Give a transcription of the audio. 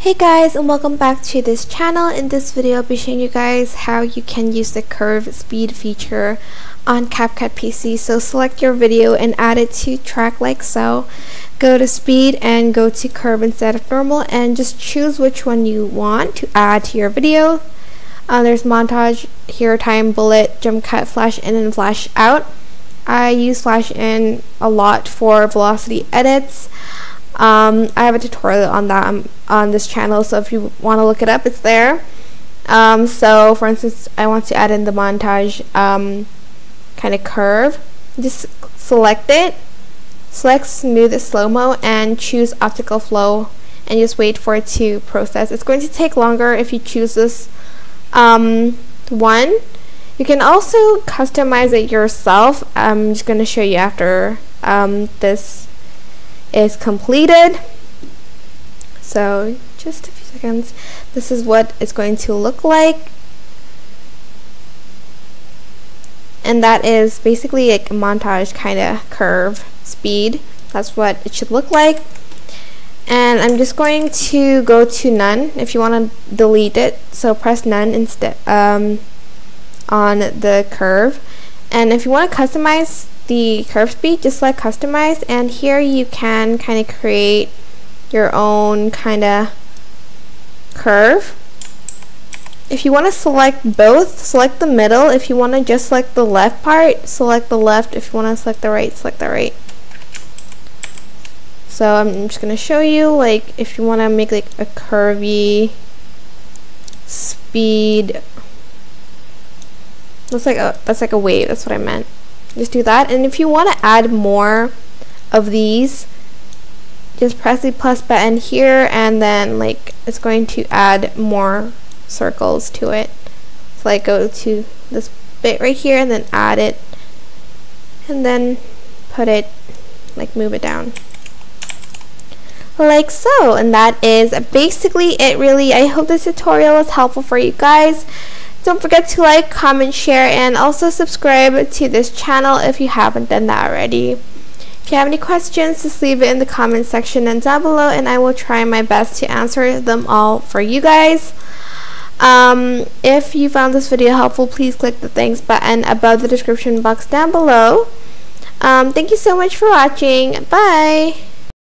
Hey guys and welcome back to this channel. In this video I'll be showing you guys how you can use the curve speed feature on CapCut PC. So select your video and add it to track like so. Go to speed and go to curve instead of normal and just choose which one you want to add to your video. Uh, there's montage, hero time, bullet, jump cut, flash in and flash out. I use flash in a lot for velocity edits. Um, I have a tutorial on that um, on this channel, so if you want to look it up, it's there. Um, so, for instance, I want to add in the montage um, kind of curve. Just select it, select smooth slow-mo, and choose optical flow, and just wait for it to process. It's going to take longer if you choose this um, one. You can also customize it yourself. I'm just going to show you after um, this is completed. So just a few seconds. This is what it's going to look like. And that is basically a montage kind of curve speed. That's what it should look like. And I'm just going to go to none if you want to delete it. So press none instead um, on the curve. And if you want to customize the curve speed, just select customize and here you can kind of create your own kind of curve. If you want to select both, select the middle. If you want to just select the left part, select the left. If you want to select the right, select the right. So I'm just going to show you like if you want to make like a curvy speed looks like a that's like a wave that's what I meant. Just do that and if you want to add more of these just press the plus button here and then like it's going to add more circles to it. So like go to this bit right here and then add it and then put it like move it down. Like so and that is basically it really. I hope this tutorial was helpful for you guys don't forget to like, comment, share, and also subscribe to this channel if you haven't done that already. If you have any questions, just leave it in the comment section and down below, and I will try my best to answer them all for you guys. Um, if you found this video helpful, please click the thanks button above the description box down below. Um, thank you so much for watching. Bye!